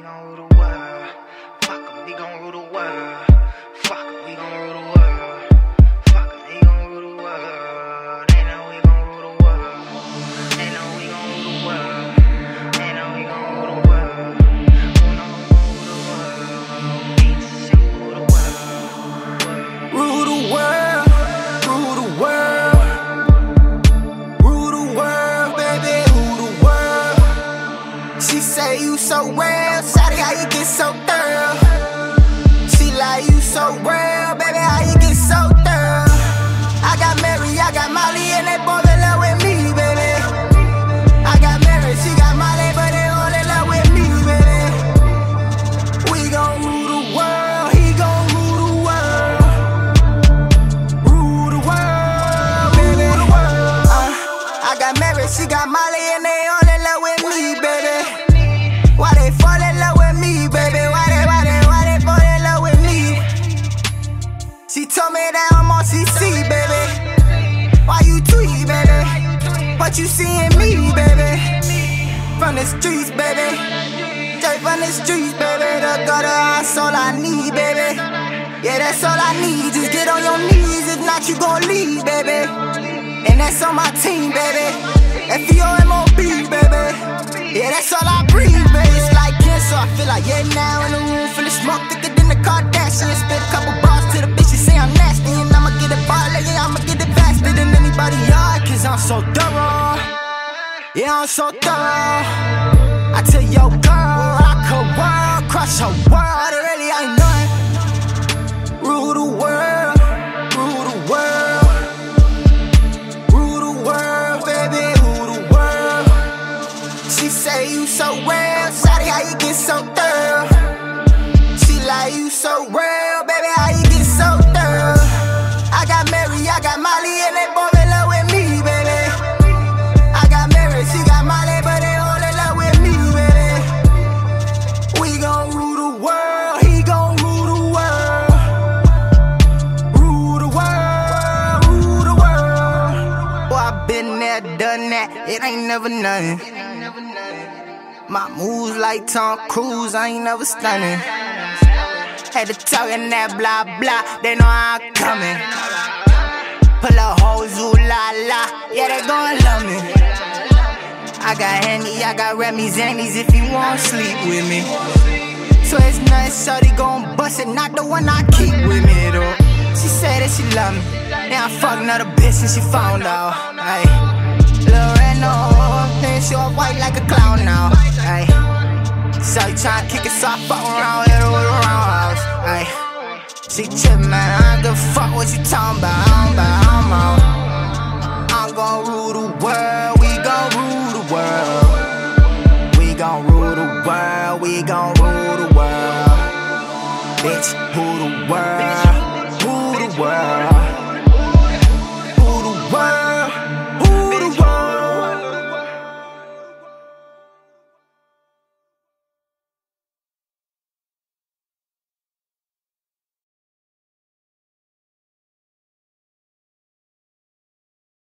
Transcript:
we gon' rule the world. Fuck 'em. we gon' rule the world. Fuck 'em. we gon' rule the world. Say you so real, Shawty, how you get so thorough? She like you so real, She told me that I'm on CC, baby. Why you tweet, baby? But you seeing me, baby. From the streets, baby. Straight from the streets, baby. The gutter, that's all I need, baby. Yeah, that's all I need. Just get on your knees. If not, you gon' leave, baby. And that's on my team, baby. F-E-O-M-O-B, Yeah, I'm so thorough. I tell your girl, I could world, crush her world. It really ain't nothing. Rule the world, rule the world. Rule the world, baby, rule the world. She say you so real, Shawty, how you get so thorough? She like you so real, baby, how you that, it ain't never nothing. My moves like Tom Cruise, I ain't never stunning. Had to talkin' that blah blah, they know I'm coming. Pull a hoes, ooh la la, yeah, they gon' love me. I got Henny, I got Remy Xannies if you want sleep with me. So it's nothing, shorty gon' bust it, not the one I keep with me though. She said that she love me, now I fuck another bitch and she found out. Ay like a clown now. Ay. So you tryna kick it soft, fuck around, hit her with a roundhouse. Ay. She trip, man, I don't give a fuck what you talking about. I'm, about, I'm on. I'm gon' rule the world, we gon' rule the world. We gon' rule the world, we gon' rule the world. Bitch, rule the world, rule the world.